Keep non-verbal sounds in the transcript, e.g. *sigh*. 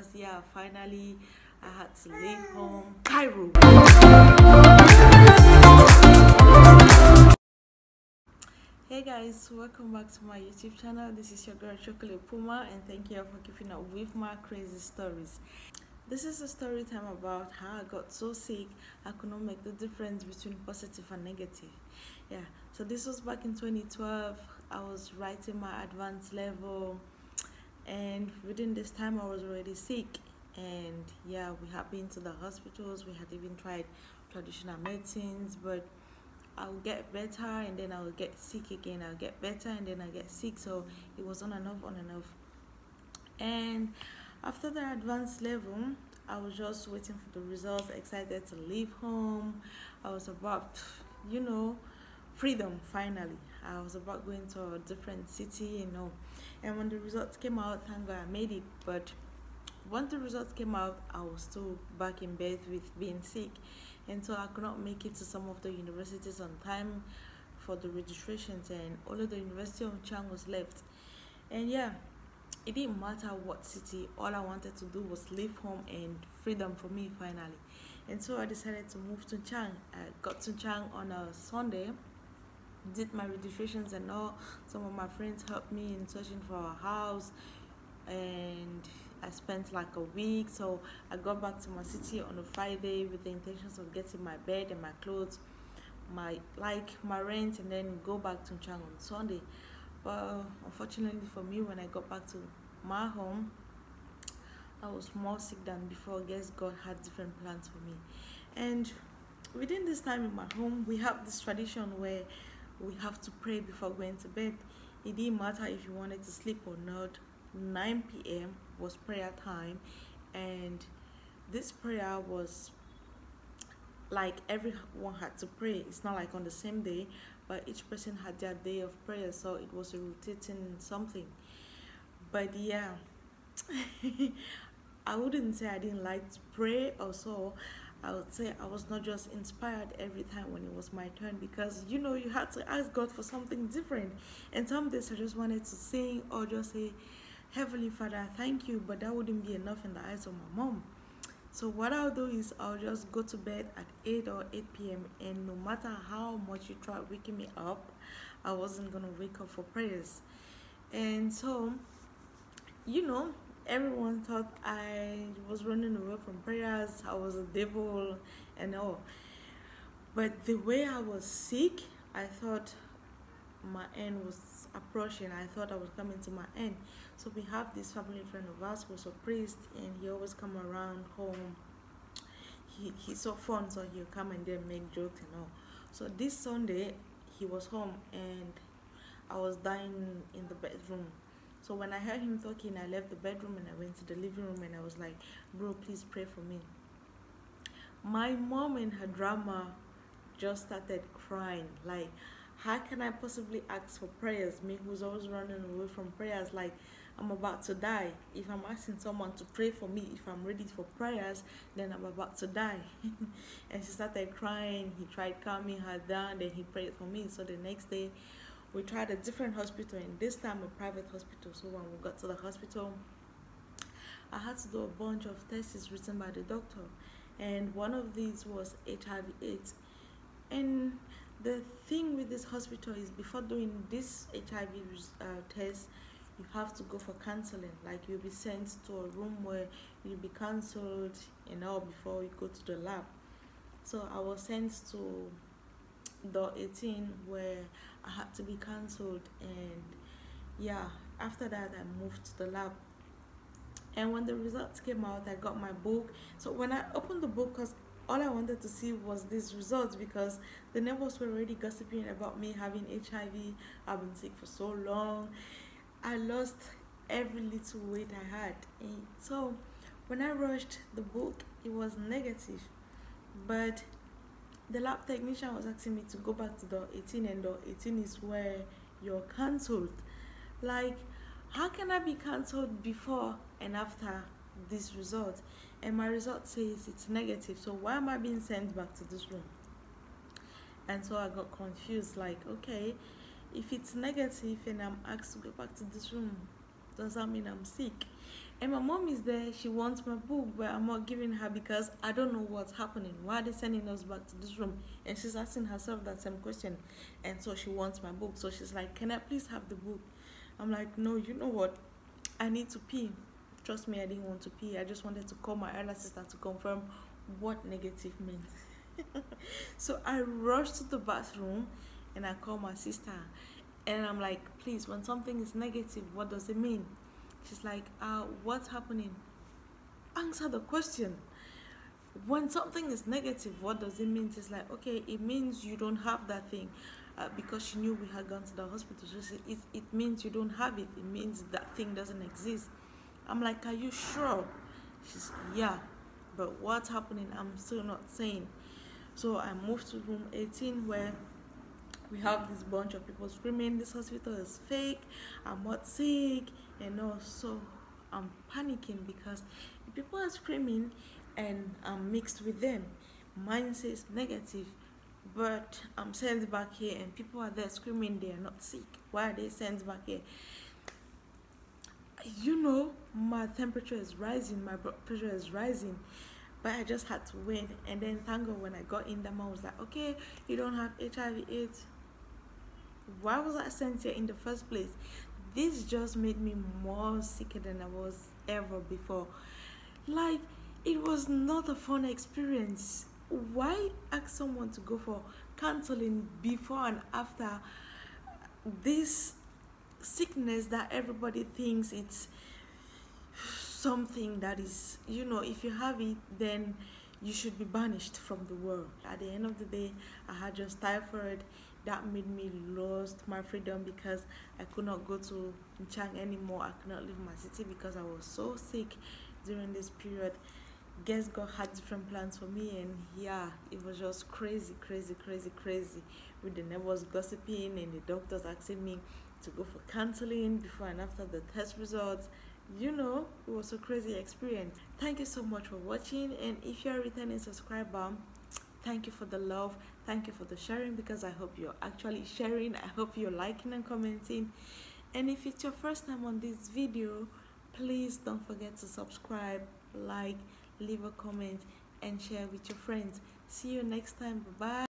because yeah finally i had to leave mm. home. Cairo. Hey guys welcome back to my youtube channel. This is your girl chocolate puma and thank you for keeping up with my crazy stories. This is a story time about how i got so sick i could not make the difference between positive and negative. Yeah so this was back in 2012 i was writing my advanced level within this time i was already sick and yeah we have been to the hospitals we had even tried traditional medicines but I'll get better and then I'll get sick again. I'll get better and then I get sick. So it was on and off, on and off. And after the advanced level, I was just waiting for the results, excited to leave home. I was about, you know, freedom finally. I was about going to a different city, you know. And when the results came out, thank God I made it. But once the results came out, I was still back in bed with being sick and so I could not make it to some of the universities on time for the registrations and all of the University of Dschang was left and yeah it didn't matter what city all I wanted to do was leave home and freedom for me finally and so I decided to move to Dschang I got to Dschang on a Sunday did my registrations and all some of my friends helped me in searching for a house and I spent like a week. So I got back to my city on a Friday with the intentions of getting my bed and my clothes, my like my rent, and then go back to Dschang on Sunday. But unfortunately for me, when I got back to my home, I was more sick than before. I guess God had different plans for me, and within this time in my home, we have this tradition where we have to pray before going to bed. It didn't matter if you wanted to sleep or not 9 p.m. was prayer time, and this prayer was like everyone had to pray. It's not like on the same day, but each person had their day of prayer, so it was a rotating something. But yeah, *laughs* I wouldn't say I didn't like to pray, also. I would say I was not just inspired every time when it was my turn because you know you had to ask God for something different. And some days I just wanted to sing or just say, Heavenly Father, thank you, but that wouldn't be enough in the eyes of my mom. So what I'll do is I'll just go to bed at 8 or 8 p.m. and no matter how much you try waking me up, I wasn't gonna wake up for prayers. And so, you know, everyone thought I was running away from prayers, I was a devil and all. But the way I was sick, I thought my end was approaching. I thought I was coming to my end. So we have this family friend of ours who's a priest and he always come around home. He, he's so fun so he'll come and then make jokes and all. So this Sunday he was home and I was dying in the bedroom. So when I heard him talking, I left the bedroom and I went to the living room and I was like, bro, please pray for me. My mom in her drama just started crying. Like, how can I possibly ask for prayers? Me who's always running away from prayers, like I'm about to die. If I'm asking someone to pray for me, if I'm ready for prayers, then I'm about to die. *laughs* and she started crying. He tried calming her down, then he prayed for me. So the next day, we tried a different hospital, and this time a private hospital. So when we got to the hospital, I had to do a bunch of tests written by the doctor, and one of these was HIV/AIDS. And the thing with this hospital is before doing this HIV uh, test, you have to go for counseling. Like you'll be sent to a room where you'll be counseled, you know, before you go to the lab. So I was sent to the 18 where I had to be cancelled and yeah, after that I moved to the lab. And when the results came out, I got my book. So when I opened the book, cause all I wanted to see was these results because the neighbors were already gossiping about me having HIV. I've been sick for so long. I lost every little weight I had. And so when I rushed the book, it was negative. But the lab technician was asking me to go back to the 18 and the 18 is where you're cancelled. Like, how can I be cancelled before and after this result? and my result says it's negative so why am i being sent back to this room and so i got confused like okay if it's negative and i'm asked to go back to this room does that mean i'm sick and my mom is there. She wants my book but i'm not giving her because i don't know what's happening. Why are they sending us back to this room? And she's asking herself that same question. And so she wants my book. So she's like can i please have the book? I'm like no you know what? I need to pee. Trust me i didn't want to pee. I just wanted to call my elder sister to confirm what negative meant. *laughs* So i rushed to the bathroom and i called my sister. And i'm like please when something is negative what does it mean She's like, uh, what's happening? Answer the question. When something is negative, what does it mean? She's like, okay, it means you don't have that thing. Uh, because she knew we had gone to the hospital. She said, it, it means you don't have it. It means that thing doesn't exist. I'm like, are you sure? She's, yeah. But what's happening? I'm still not saying. So I moved to room 18 where we have this bunch of people screaming this hospital is fake. I'm not sick and also i'm panicking because people are screaming and i'm mixed with them. Mine says negative but i'm sent back here and people are there screaming they are not sick. Why are they sent back here? You know my temperature is rising my blood pressure is rising but I just had to win. And then thank God when I got in, the mom was like, okay, you don't have HIV AIDS why was I sent here in the first place? This just made me more sicker than I was ever before. Like, it was not a fun experience. Why ask someone to go for counseling before and after this sickness that everybody thinks it's something that is, you know, if you have it, then you should be banished from the world. At the end of the day, I had just typhoid that made me lost my freedom because I could not go to Dschang anymore. I could not leave my city because I was so sick during this period. Guess God had different plans for me and yeah, it was just crazy, crazy, crazy, crazy. With the neighbors gossiping and the doctors asking me to go for counseling before and after the test results. You know, it was a crazy experience. Thank you so much for watching and if you're a returning subscriber, thank you for the love thank you for the sharing because i hope you're actually sharing. I hope you're liking and commenting. And if it's your first time on this video please don't forget to subscribe like leave a comment and share with your friends. See you next time. Bye bye